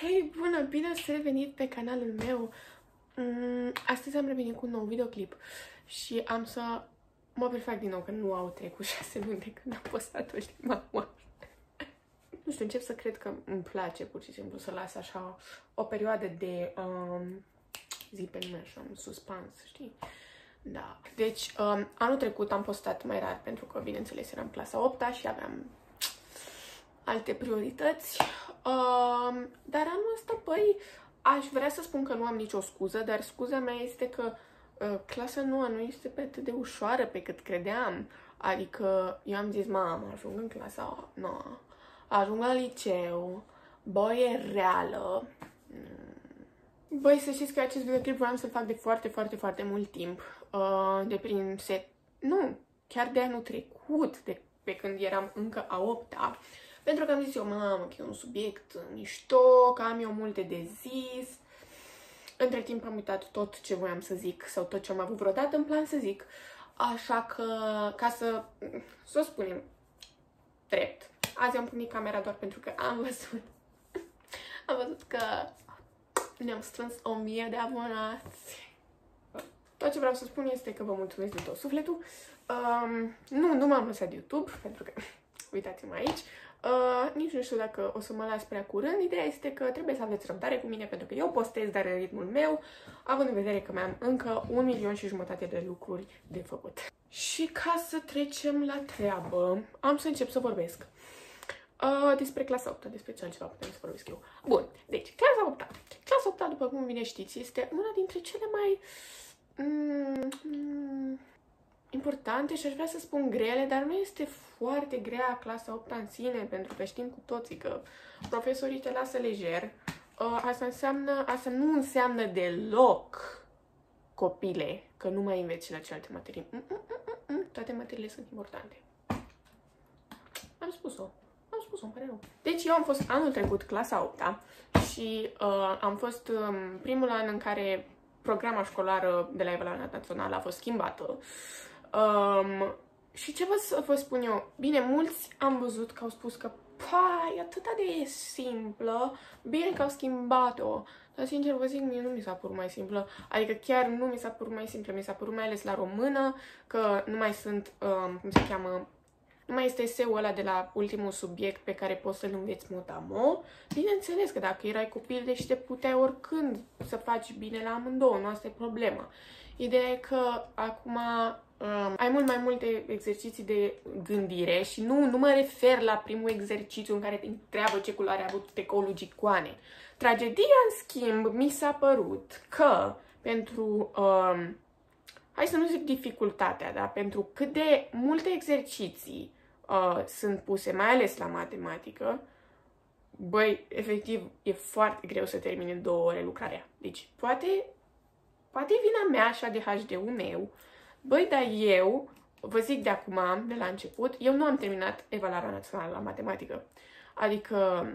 Hei, bună! Bine ați revenit pe canalul meu! Mm, astăzi am revenit cu un nou videoclip și am să mă prefac din nou că nu au trecut șase luni de când am postat ultima oară. Nu știu, încep să cred că îmi place pur și simplu să las așa o perioadă de um, zi pe nume, așa, un suspans, știi? Da. Deci, um, anul trecut am postat mai rar pentru că, bineînțeles, eram clasa 8 și aveam alte priorități. Uh, dar anul ăsta, păi, aș vrea să spun că nu am nicio scuză, dar scuza mea este că uh, clasa noua nu este pe atât de ușoară pe cât credeam. Adică eu am zis, mamă, ajung în clasa nouă, ajung la liceu, băi, e reală. Mm. Băi, să știți că acest videoclip vreau să-l fac de foarte, foarte, foarte mult timp. Uh, de prin set... Nu, chiar de anul trecut, de pe când eram încă a opta. Pentru că am zis eu, mamă, că e un subiect mișto, că am eu multe de zis. Între timp am uitat tot ce voiam să zic sau tot ce am avut vreodată în plan să zic. Așa că, ca să, să o spunem drept, azi am punit camera doar pentru că am văzut, am văzut că ne-am strâns o mie de abonați. Tot ce vreau să spun este că vă mulțumesc de tot sufletul. Um, nu, nu m-am lăsat de YouTube, pentru că, uitați-mă aici, Uh, nici nu știu dacă o să mă las prea curând. Ideea este că trebuie să aveți răbdare cu mine pentru că eu postez, dar în ritmul meu, având în vedere că mai am încă un milion și jumătate de lucruri de făcut. Și ca să trecem la treabă, am să încep să vorbesc. Uh, despre clasa 8, despre ce altceva putem să vorbesc eu. Bun, deci, clasa 8. Clasa 8, după cum bine știți, este una dintre cele mai... Mm, mm, importante și aș vrea să spun grele, dar nu este foarte grea clasa 8 în sine, pentru că știm cu toții că profesorii te lasă lejer. Uh, asta înseamnă, asta nu înseamnă deloc copile, că nu mai înveți la celelalte materii. Mm, mm, mm, mm, mm. Toate materiile sunt importante. Am spus-o. Am spus-o, îmi pare rău. Deci eu am fost anul trecut clasa 8 -a, și uh, am fost um, primul an în care programa școlară de la evaluarea națională a fost schimbată. Um, și ce vă să vă spun eu? Bine, mulți am văzut că au spus că pa, e atât de simplă, bine că au schimbat-o. Dar, sincer, vă zic, mie nu mi s-a părut mai simplă. Adică chiar nu mi s-a părut mai simplă, mi s-a părut mai ales la română, că nu mai sunt, um, cum se cheamă, nu mai este eseul ăla de la ultimul subiect pe care poți să-l înveți motamo. Bineînțeles că dacă erai copil, deci te puteai oricând să faci bine la amândouă, nu asta e problema. Ideea e că acum um, ai mult mai multe exerciții de gândire și nu, nu mă refer la primul exercițiu în care te întreabă ce culoare a avut tecoul gicoane. Tragedia, în schimb, mi s-a părut că pentru, um, hai să nu zic dificultatea, dar pentru cât de multe exerciții uh, sunt puse, mai ales la matematică, băi, efectiv, e foarte greu să termine două ore lucrarea. Deci, poate Poate e vina mea așa de HD-ul meu. Băi, dar eu, vă zic de acum, de la început, eu nu am terminat evaluarea națională la matematică. Adică,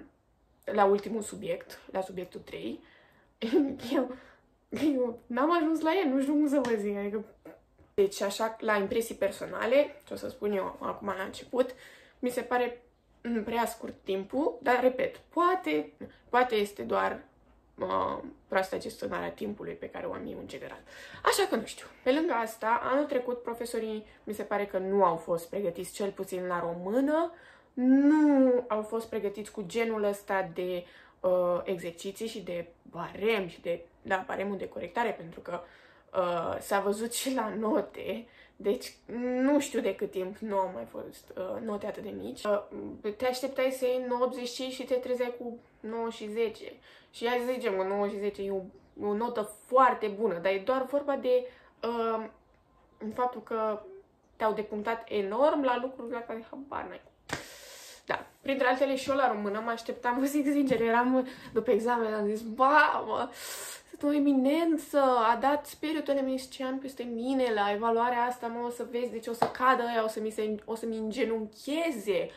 la ultimul subiect, la subiectul 3, eu, eu n-am ajuns la el, nu știu cum să vă zic. Adică, deci, așa, la impresii personale, ce o să spun eu acum la început, mi se pare prea scurt timpul, dar, repet, poate, poate este doar uh, proasta gestionare a timpului pe care o am eu în general. Așa că nu știu. Pe lângă asta, anul trecut profesorii mi se pare că nu au fost pregătiți cel puțin la română, nu au fost pregătiți cu genul ăsta de uh, exerciții și de barem și de, da, baremul de corectare, pentru că uh, s-a văzut și la note, deci nu știu de cât timp nu au mai fost uh, note atât de mici. Uh, te așteptai să iei 95 și te trezeai cu 9 și 10. Și hai să zicem că 9 și 10 e o, o notă foarte bună, dar e doar vorba de uh, în faptul că te-au depunctat enorm la lucruri la care habar n-ai. Da, printre altele și eu la română mă așteptam, vă zic sincer, eram după examen, am zis, ba, mă, sunt o eminență, a dat spiritul emiscian peste mine la evaluarea asta, mă, o să vezi, deci o să cadă ăia, o să mi, se, o să mi îngenuncheze.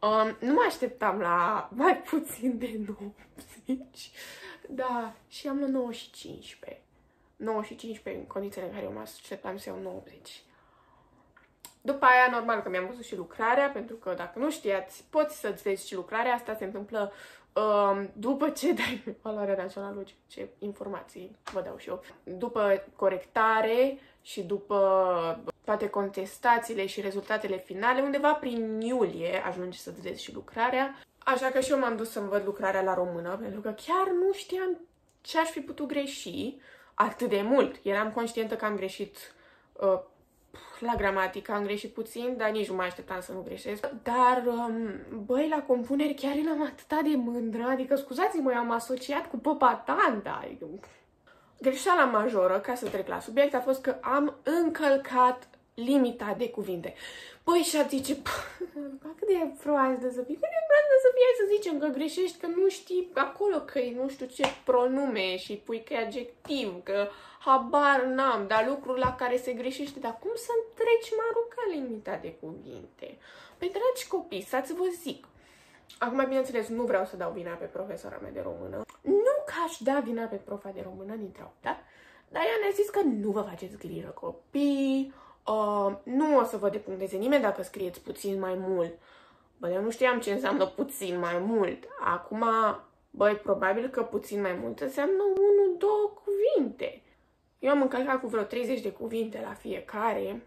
Um, nu mă așteptam la mai puțin de 90. Da, și am la 9 și 15. 9 și 15 în condițiile în care eu mă așteptam să iau 90. După aia, normal că mi-am văzut și lucrarea, pentru că dacă nu știați, poți să-ți vezi și lucrarea. Asta se întâmplă Um, după ce dai valoarea națională, ce informații vă dau și eu, după corectare și după toate contestațiile și rezultatele finale, undeva prin iulie ajungi să vezi și lucrarea. Așa că și eu m-am dus să-mi văd lucrarea la română, pentru că chiar nu știam ce aș fi putut greși atât de mult. Eram conștientă că am greșit uh, la gramatică, am greșit puțin, dar nici nu mai așteptam să nu greșesc. Dar, um, băi, la compuneri chiar eram atât de mândră, adică, scuzați-mă, eu am asociat cu Popa Tanda, adică... Greșeala majoră, ca să trec la subiect, a fost că am încălcat limita de cuvinte. Păi și a zice, cât de proastă să fii, cât de proastă să fie să zicem că greșești, că nu știi acolo că e nu știu ce pronume și pui că e adjectiv, că habar n-am, dar lucruri la care se greșește, dar cum să treci maruca limita de cuvinte? Păi, dragi copii, să vă zic, Acum, bineînțeles, nu vreau să dau vina pe profesora mea de română. Nu că aș da vina pe profa de română dintre da? Dar ea ne-a zis că nu vă faceți grijă copii, Uh, nu o să vă depuncteze nimeni dacă scrieți puțin mai mult. Bă, eu nu știam ce înseamnă puțin mai mult. Acum, băi, probabil că puțin mai mult înseamnă 1-2 cuvinte. Eu am încălcat cu vreo 30 de cuvinte la fiecare,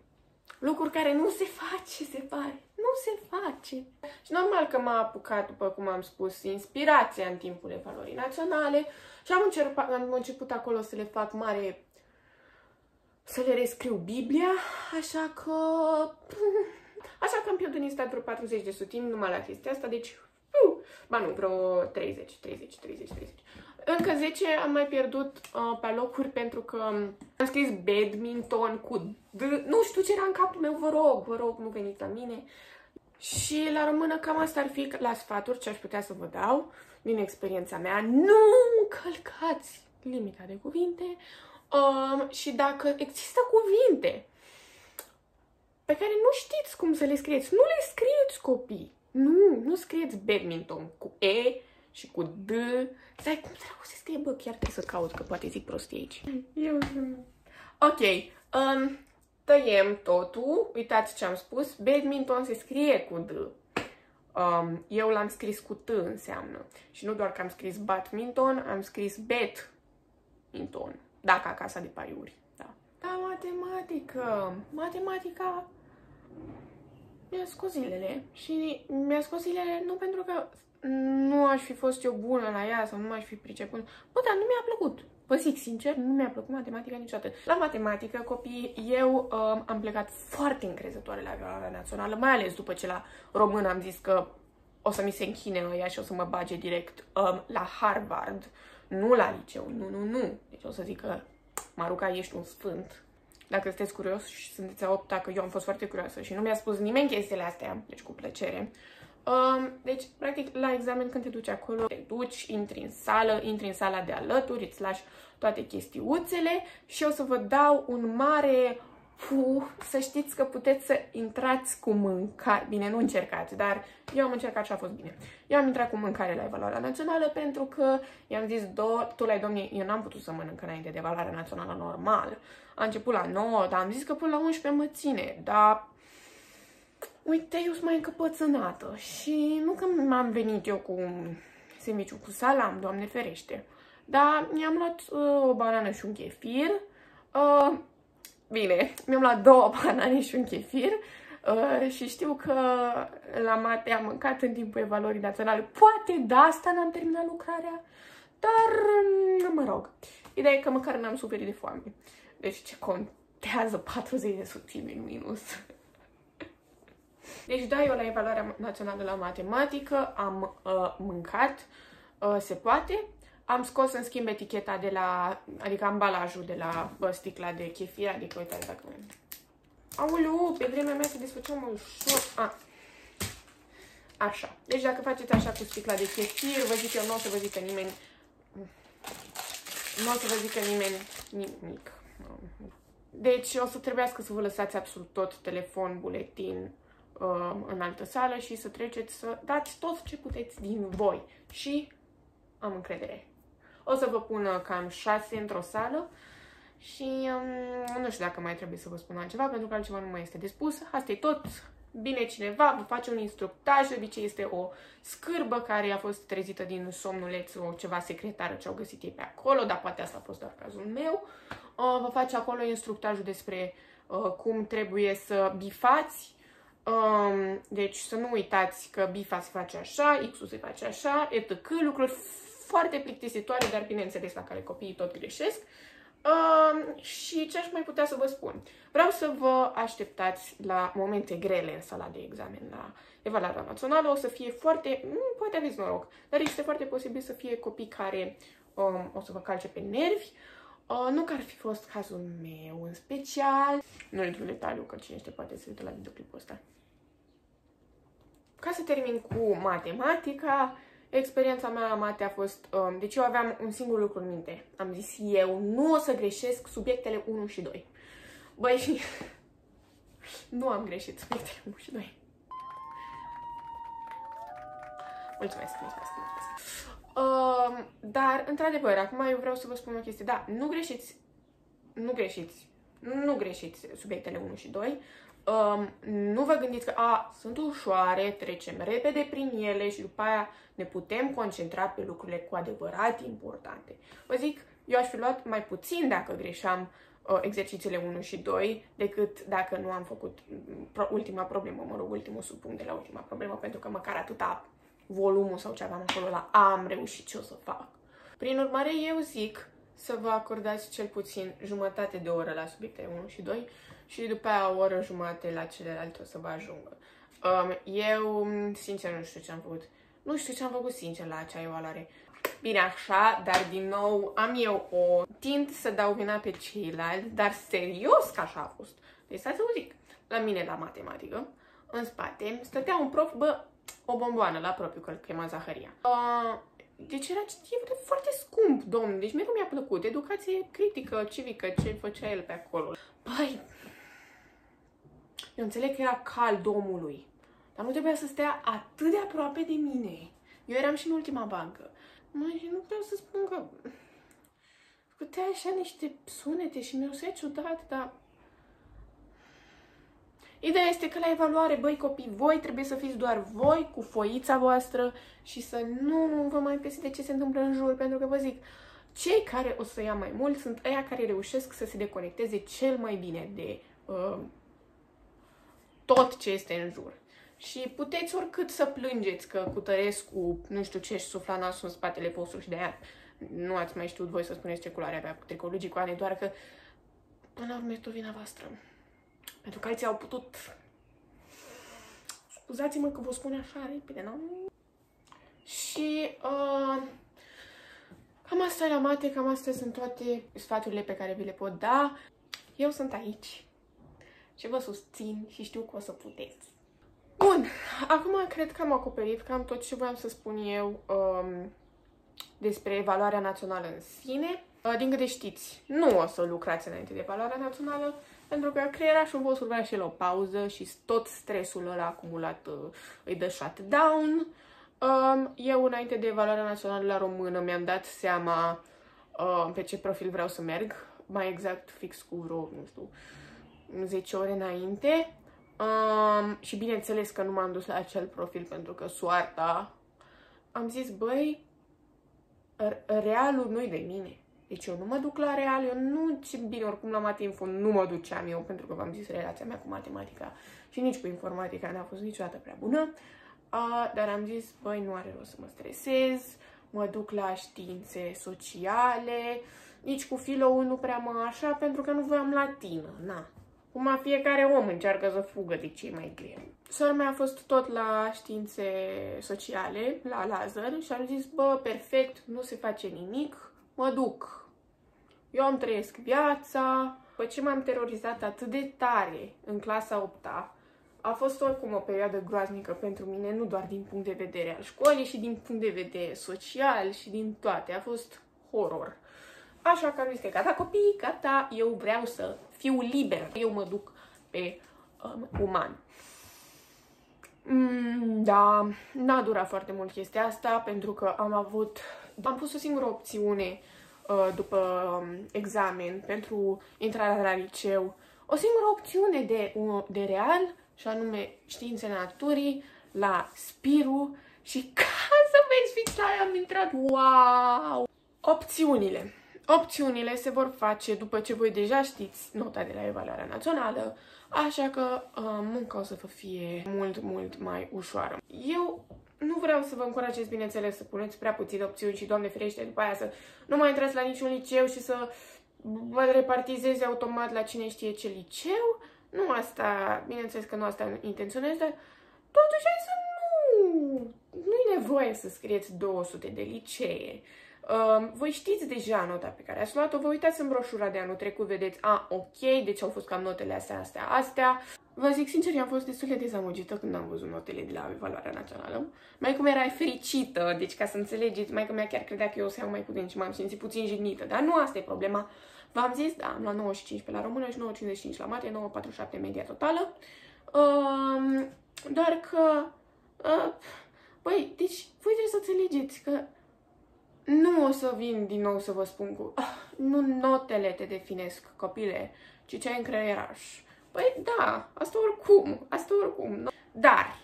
lucruri care nu se face, se pare. Nu se face. Și normal că m-a apucat, după cum am spus, inspirația în timpul evaluării naționale și am început, am început acolo să le fac mare să le rescriu Biblia, așa că... Așa că am pierdut în stat vreo 40 de sutimi numai la chestia asta, deci... Uh, ba nu, vreo 30, 30, 30, 30. Încă 10 am mai pierdut uh, pe locuri pentru că am scris badminton cu D. Nu știu ce era în capul meu, vă rog, vă rog, nu veniți la mine. Și la română cam asta ar fi la sfaturi ce aș putea să vă dau din experiența mea. Nu încălcați limita de cuvinte, Um, și dacă există cuvinte pe care nu știți cum să le scrieți, nu le scrieți copii. Nu, nu scrieți badminton cu E și cu D. Stai, cum dracu se scrie? Bă, chiar trebuie să caut, că poate zic prostii aici. Eu Ok, um, tăiem totul. Uitați ce am spus. Badminton se scrie cu D. Um, eu l-am scris cu T înseamnă. Și nu doar că am scris badminton, am scris badminton. Da, ca casa de paiuri. Da. Da, matematică. Matematica mi-a scos zilele. Și mi-a scos zilele nu pentru că nu aș fi fost eu bună la ea sau nu m-aș fi priceput. Bă, dar nu mi-a plăcut. Vă zic sincer, nu mi-a plăcut matematica niciodată. La matematică, copii, eu um, am plecat foarte încrezătoare la evaluarea națională, mai ales după ce la român am zis că o să mi se închine ăia și o să mă bage direct um, la Harvard nu la liceu, nu, nu, nu. Deci o să zic că, Maruca, ești un sfânt. Dacă sunteți curios și sunteți a opta, că eu am fost foarte curioasă și nu mi-a spus nimeni chestiile astea, deci cu plăcere. Um, deci, practic, la examen când te duci acolo, te duci, intri în sală, intri în sala de alături, îți lași toate chestiuțele și o să vă dau un mare Puh, să știți că puteți să intrați cu mâncare. Bine, nu încercați, dar eu am încercat și a fost bine. Eu am intrat cu mâncare la evaluarea națională pentru că i-am zis, do, tu la domnie, eu n-am putut să mănânc înainte de evaluarea națională normal. A început la 9, dar am zis că până la 11 mă ține, dar uite, eu sunt mai încăpățânată și nu că m-am venit eu cu semiciu cu salam, doamne ferește, dar mi-am luat uh, o banană și un chefir, uh, Bine, mi-am luat două banane și un chefir uh, și știu că la mate am mâncat în timpul evaluării naționale. Poate de asta n-am terminat lucrarea, dar mm, mă rog. Ideea e că măcar n-am suferit de foame. Deci ce contează 40 de sutimi în minus. Deci da, eu la evaluarea națională la matematică am uh, mâncat, uh, se poate, am scos în schimb eticheta de la, adică ambalajul de la bă, sticla de chefir, adică uitați dacă... Aoleu, pe vremea mea se desfăcea mai ușor. A. Așa. Deci dacă faceți așa cu sticla de chefir, vă zic eu, nu o să vă zică nimeni... Nu o să vă zică nimeni nimic. Deci o să trebuiască să vă lăsați absolut tot telefon, buletin uh, în altă sală și să treceți să dați tot ce puteți din voi. Și am încredere. O să vă pun uh, cam 6 într-o sală și um, nu știu dacă mai trebuie să vă spun altceva, pentru că altceva nu mai este de spus. Asta e tot. Bine cineva, vă face un instructaj, de obicei este o scârbă care a fost trezită din somnuleț o ceva secretară ce au găsit ei pe acolo, dar poate asta a fost doar cazul meu. Uh, vă face acolo instructajul despre uh, cum trebuie să bifați, um, deci să nu uitați că bifa se face așa, X-ul se face așa, etc. Lucruri foarte plictisitoare, dar bineînțeles la care copiii tot greșesc. Uh, și ce aș mai putea să vă spun? Vreau să vă așteptați la momente grele în sala de examen, la evaluarea națională. O să fie foarte, mm, poate aveți noroc, dar este foarte posibil să fie copii care um, o să vă calce pe nervi. Uh, nu că ar fi fost cazul meu în special. Nu intru în detaliu, că cine știe poate să uite la videoclipul ăsta. Ca să termin cu matematica, Experiența mea la mate a fost... Um, deci eu aveam un singur lucru în minte. Am zis eu, nu o să greșesc subiectele 1 și 2. Băi, și... nu am greșit subiectele 1 și 2. Mulțumesc, mulțumesc, mulțumesc. Um, dar, într-adevăr, acum eu vreau să vă spun o chestie. Da, nu greșiți, nu greșiți, nu greșiți subiectele 1 și 2. Um, nu vă gândiți că, a, sunt ușoare, trecem repede prin ele și după aia ne putem concentra pe lucrurile cu adevărat importante. Vă zic, eu aș fi luat mai puțin dacă greșeam uh, exercițiile 1 și 2 decât dacă nu am făcut mm, pro- ultima problemă, mă rog, ultimul subpunct de la ultima problemă, pentru că măcar atâta volumul sau ce aveam acolo la am reușit ce o să fac. Prin urmare, eu zic să vă acordați cel puțin jumătate de oră la subiectele 1 și 2 și după aia o oră jumate la celelalte o să vă ajungă. Um, eu, sincer, nu știu ce am făcut. Nu știu ce am făcut, sincer, la acea evaluare. Bine, așa, dar din nou am eu o tind să dau vina pe ceilalți, dar serios că așa a fost. Deci să vă zic, la mine la matematică, în spate, stătea un prof, bă, o bomboană la propriu, că îl chema Zaharia. Uh, deci era e foarte scump, domn. Deci mie nu mi-a plăcut. Educație critică, civică, ce făcea el pe acolo. Păi, eu înțeleg că era cald omului, dar nu trebuia să stea atât de aproape de mine. Eu eram și în ultima bancă. Măi, și nu vreau să spun că... Scutea așa niște sunete și mi-au să ciudat, dar... Ideea este că la evaluare, băi copii, voi trebuie să fiți doar voi cu foița voastră și să nu vă mai pese de ce se întâmplă în jur, pentru că vă zic, cei care o să ia mai mult sunt aia care reușesc să se deconecteze cel mai bine de uh, tot ce este în jur. Și puteți oricât să plângeți că cu Tărescu, nu știu ce, și sufla nasul în spatele vostru și de aia nu ați mai știut voi să spuneți ce culoare avea tricoul lui Gicoane, doar că până la urmă este o vina voastră. Pentru că alții au putut... Scuzați-mă că vă spun așa repede, nu? Și uh, cam asta e la mate, cam astea sunt toate sfaturile pe care vi le pot da. Eu sunt aici și vă susțin și știu că o să puteți. Bun, acum cred că am acoperit cam tot ce voiam să spun eu um, despre evaluarea națională în sine. Uh, din câte știți, nu o să lucrați înainte de evaluarea națională, pentru că creierașul vostru vrea și el o pauză și tot stresul ăla acumulat uh, îi dă shutdown. Um, eu, înainte de evaluarea națională la română, mi-am dat seama uh, pe ce profil vreau să merg, mai exact fix cu vreo, nu știu, 10 ore înainte. Um, și bineînțeles că nu m-am dus la acel profil pentru că soarta... Am zis, băi, realul nu-i de mine. Deci eu nu mă duc la real, eu nu, ce bine, oricum la Matinfo nu mă duceam eu, pentru că v-am zis relația mea cu matematica și nici cu informatica n-a fost niciodată prea bună, uh, dar am zis, băi, nu are rost să mă stresez, mă duc la științe sociale, nici cu filo nu prea mă așa, pentru că nu voiam latină, na. Cum fiecare om încearcă să fugă de ce mai greu. Sora mea a fost tot la științe sociale, la Lazar, și am zis, bă, perfect, nu se face nimic, mă duc. Eu îmi trăiesc viața, după ce m-am terorizat atât de tare în clasa 8 -a, a fost oricum o perioadă groaznică pentru mine, nu doar din punct de vedere al școlii, și din punct de vedere social și din toate. A fost horror. Așa că am zis că gata copii, gata, eu vreau să fiu liber. Eu mă duc pe um, uman. Mm, da, n-a durat foarte mult chestia asta pentru că am avut... Am pus o singură opțiune uh, după um, examen pentru intrarea la liceu. O singură opțiune de, uh, de real și anume științe naturii, la Spiru și ca să vezi fix la aia am intrat, wow! Opțiunile. Opțiunile se vor face după ce voi deja știți nota de la evaluarea națională, așa că uh, munca o să vă fie mult, mult mai ușoară. Eu nu vreau să vă încurajez, bineînțeles, să puneți prea puține opțiuni și, Doamne ferește, după aia să nu mai intrați la niciun liceu și să vă repartizeze automat la cine știe ce liceu. Nu asta, bineînțeles că nu asta intenționez, dar totuși hai să nu, nu e nevoie să scrieți 200 de licee. Uh, voi știți deja nota pe care ați luat-o, vă uitați în broșura de anul trecut, vedeți, a, ok, deci au fost cam notele astea, astea, astea. Vă zic sincer, am fost destul de dezamăgită când am văzut notele de la evaluarea națională. Mai cum era fericită, deci ca să înțelegeți, mai că mea chiar credea că eu o să iau mai puțin și m-am simțit puțin jignită, dar nu asta e problema. V-am zis, da, am luat 95 pe la română și 9,55 la mate, 9,47 media totală. Uh, doar că, uh, băi, deci voi trebuie să înțelegeți că nu o să vin din nou să vă spun cu ah, nu notele te definesc, copile, ci ce ai în creieraș. Păi da, asta oricum, asta oricum. Dar,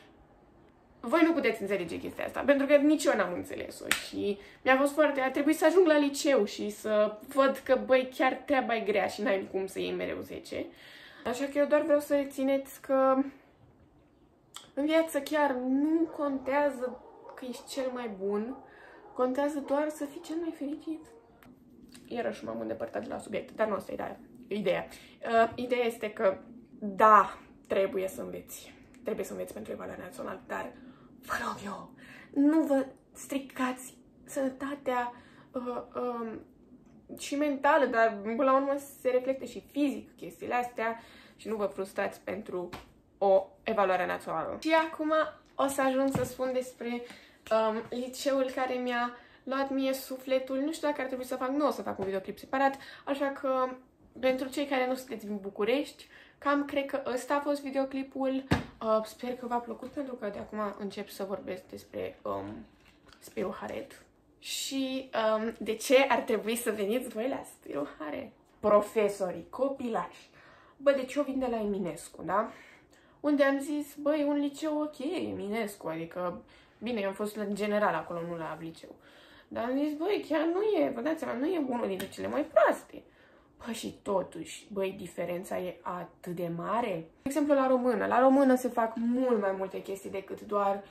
voi nu puteți înțelege chestia asta, pentru că nici eu n-am înțeles-o și mi-a fost foarte... A trebuit să ajung la liceu și să văd că, băi, chiar treaba e grea și n-ai cum să iei mereu 10. Așa că eu doar vreau să rețineți că în viață chiar nu contează că ești cel mai bun, Contează doar să fii cel mai fericit. Iarăși m-am îndepărtat de la subiect, dar nu asta e ideea. ideea. Uh, ideea este că, da, trebuie să înveți. Trebuie să înveți pentru evaluarea națională, dar, vă rog eu, nu vă stricați sănătatea uh, uh, și mentală, dar până la urmă se reflectă și fizic chestiile astea și nu vă frustrați pentru o evaluare națională. Și acum o să ajung să spun despre um, liceul care mi-a luat mie sufletul. Nu știu dacă ar trebui să fac, nu o să fac un videoclip separat, așa că pentru cei care nu sunteți din București, cam cred că ăsta a fost videoclipul. Uh, sper că v-a plăcut pentru că de acum încep să vorbesc despre um, Spiru Haret. Și um, de ce ar trebui să veniți voi la Spiru Haret? Profesorii, copilași. Bă, deci eu vin de la Eminescu, da? Unde am zis, băi, un liceu ok, Eminescu, adică Bine, eu am fost în general acolo, nu la liceu. Dar am zis, băi, chiar nu e, vă dați seama, nu e unul dintre cele mai proaste. Păi și totuși, băi, diferența e atât de mare. De exemplu, la română. La română se fac mult mai multe chestii decât doar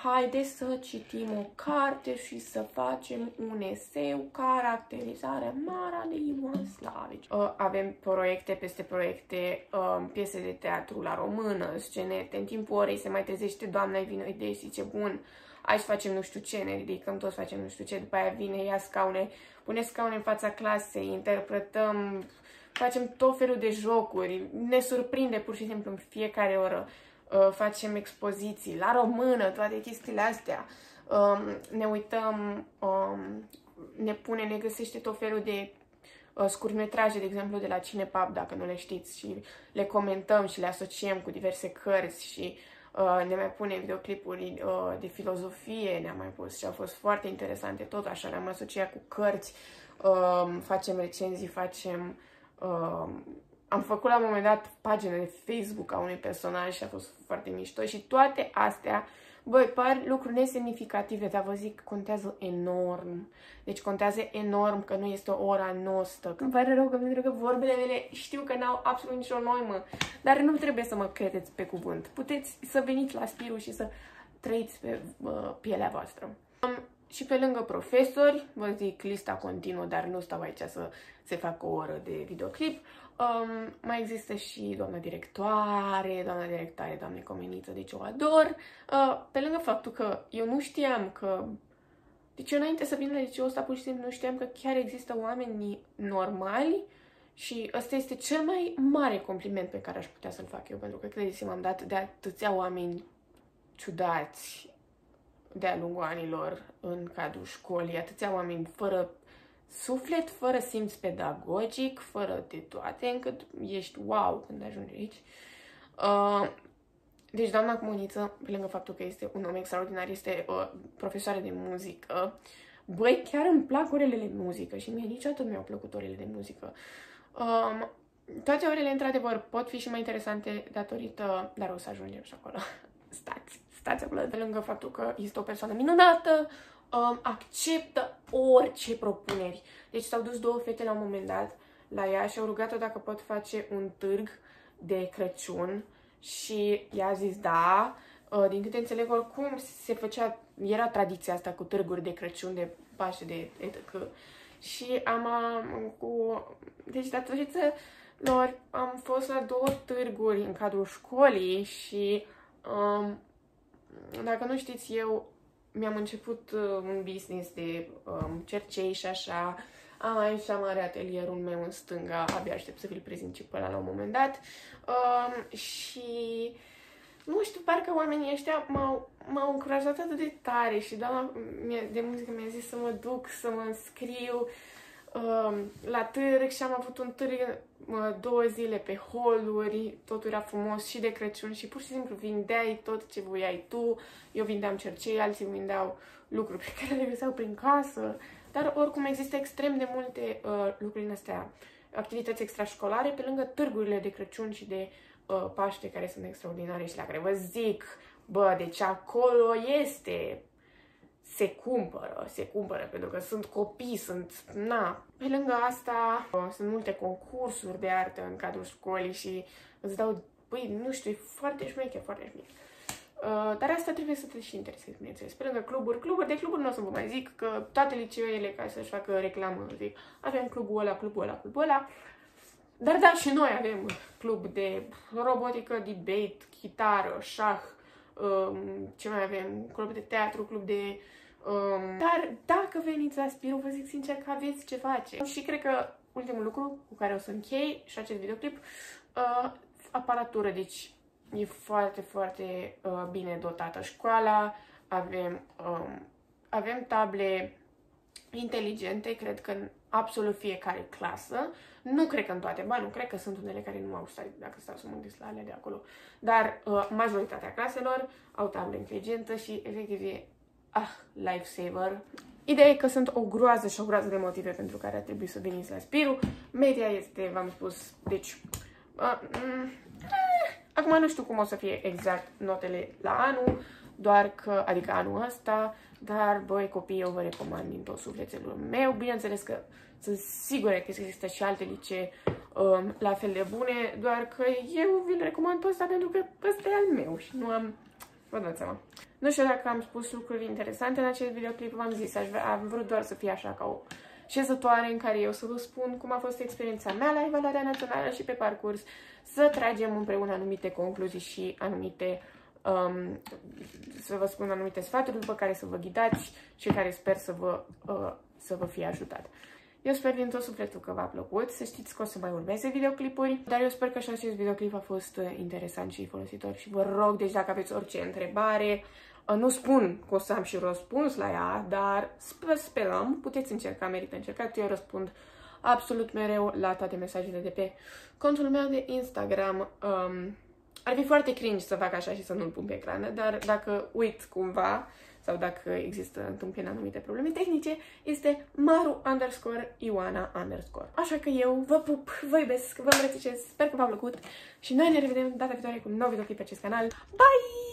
haide să citim o carte și să facem un eseu, caracterizare Mara de Ivan Slavici. Uh, avem proiecte peste proiecte, uh, piese de teatru la română, scenete. În timpul orei se mai trezește doamna, îi vine o idee și zice, bun, hai să facem nu știu ce, ne ridicăm toți, facem nu știu ce, după aia vine, ia scaune, pune scaune în fața clasei, interpretăm, facem tot felul de jocuri, ne surprinde pur și simplu în fiecare oră. Uh, facem expoziții la română, toate chestiile astea. Um, ne uităm, um, ne pune, ne găsește tot felul de uh, scurtmetraje, de exemplu, de la Cinepap, dacă nu le știți, și le comentăm și le asociem cu diverse cărți și uh, ne mai pune videoclipuri uh, de filozofie, ne-am mai pus și au fost foarte interesante, tot așa, le-am asociat cu cărți, uh, facem recenzii, facem uh, am făcut la un moment dat pagină de Facebook a unui personaj și a fost foarte mișto și toate astea, băi, par lucruri nesemnificative, dar vă zic, contează enorm. Deci contează enorm că nu este o ora noastră. Îmi pare rău că pentru că vorbele mele știu că n-au absolut nicio noimă, dar nu trebuie să mă credeți pe cuvânt. Puteți să veniți la Spiru și să trăiți pe uh, pielea voastră. Um, și pe lângă profesori, vă zic lista continuă, dar nu stau aici să se facă o oră de videoclip. Um, mai există și doamna directoare, doamna directoare, doamne Comeniță, deci o ador. Uh, pe lângă faptul că eu nu știam că... Deci eu înainte să vin la liceul ăsta, pur și simplu nu știam că chiar există oameni normali și ăsta este cel mai mare compliment pe care aș putea să-l fac eu, pentru că credeți-mă, am dat de atâția oameni ciudați de-a lungul anilor în cadrul școlii, atâția oameni fără suflet, fără simț pedagogic, fără de toate, încât ești wow când ajungi aici. Uh, deci doamna Comuniță, pe lângă faptul că este un om extraordinar, este uh, profesoară de muzică. Băi, chiar îmi plac orele de muzică și mie niciodată mi-au plăcut orele de muzică. Um, toate orele, într-adevăr, pot fi și mai interesante datorită, dar o să ajungem și acolo. Stați, stați acolo. Pe lângă faptul că este o persoană minunată, um, acceptă orice propuneri. Deci s-au dus două fete la un moment dat la ea și au rugat-o dacă pot face un târg de Crăciun și ea a zis da. Uh, din câte înțeleg, oricum se făcea, era tradiția asta cu târguri de Crăciun, de Paște, de etc. Și am, am cu... Deci datorită lor am fost la două târguri în cadrul școlii și um, dacă nu știți, eu mi-am început uh, un business de um, cercei și așa. Am aici mare atelierul meu în stânga, abia aștept să vi-l prezint și pe ăla la un moment dat. Um, și nu știu, parcă oamenii ăștia m-au, m-au încurajat atât de tare și doamna de muzică mi-a zis să mă duc, să mă înscriu uh, la târg și am avut un târg uh, două zile pe holuri, totul era frumos și de Crăciun și pur și simplu vindeai tot ce voiai tu, eu vindeam cercei, alții vindeau lucruri pe care le găseau prin casă, dar oricum există extrem de multe uh, lucruri în astea, activități extrașcolare, pe lângă târgurile de Crăciun și de uh, Paște, care sunt extraordinare și la care vă zic, bă, deci acolo este se cumpără, se cumpără, pentru că sunt copii, sunt, na. Pe lângă asta, uh, sunt multe concursuri de artă în cadrul școlii și îți dau, băi, nu știu, e foarte șmecher, foarte șmecher. Uh, dar asta trebuie să te și interesezi, bineînțeles. Pe lângă cluburi, cluburi de cluburi nu o să vă mai zic, că toate liceele, ca să-și facă reclamă, zic, avem clubul ăla, clubul ăla, clubul ăla. Dar da, și noi avem club de robotică, debate, chitară, șah, um, ce mai avem, club de teatru, club de... Um, dar dacă veniți la Spiru, vă zic sincer că aveți ce face. Și cred că ultimul lucru cu care o să închei și acest videoclip, uh, aparatură, deci e foarte, foarte uh, bine dotată. Școala, avem, um, avem table inteligente, cred că în absolut fiecare clasă. Nu cred că în toate, ba nu, cred că sunt unele care nu au stat, dacă stau să mă gândesc la alea de acolo. Dar uh, majoritatea claselor au table inteligentă și efectiv e, ah, lifesaver. Ideea e că sunt o groază și o groază de motive pentru care ar trebui să veniți la Spiru. Media este, v-am spus, deci... Uh, mm, eh, acum nu știu cum o să fie exact notele la anul, doar că, adică anul ăsta, dar, băi, copii, eu vă recomand din tot sufletul meu. Bineînțeles că sunt sigură că există și alte licee um, la fel de bune, doar că eu vi-l recomand pe ăsta pentru că ăsta e al meu și nu am... Vă dați seama. Nu știu dacă am spus lucruri interesante în acest videoclip, v-am zis, aș vrea, am vrut doar să fie așa ca o șezătoare în care eu să vă spun cum a fost experiența mea la evaluarea națională și pe parcurs, să tragem împreună anumite concluzii și anumite um, să vă spun anumite sfaturi după care să vă ghidați și care sper să vă, uh, să vă fie ajutat. Eu sper din tot sufletul că v-a plăcut, să știți că o să mai urmeze videoclipuri, dar eu sper că și acest videoclip a fost uh, interesant și folositor și vă rog, deci dacă aveți orice întrebare, uh, nu spun că o să am și răspuns la ea, dar sperăm, puteți încerca, merită încercat, eu răspund absolut mereu la toate mesajele de pe contul meu de Instagram. Um, ar fi foarte cringe să fac așa și să nu-l pun pe ecran, dar dacă uit cumva sau dacă există întâmplă anumite probleme tehnice, este maru underscore Ioana underscore. Așa că eu vă pup, vă iubesc, vă îmbrățișez, sper că v-a plăcut și noi ne revedem data viitoare cu un nou videoclip pe acest canal. Bye!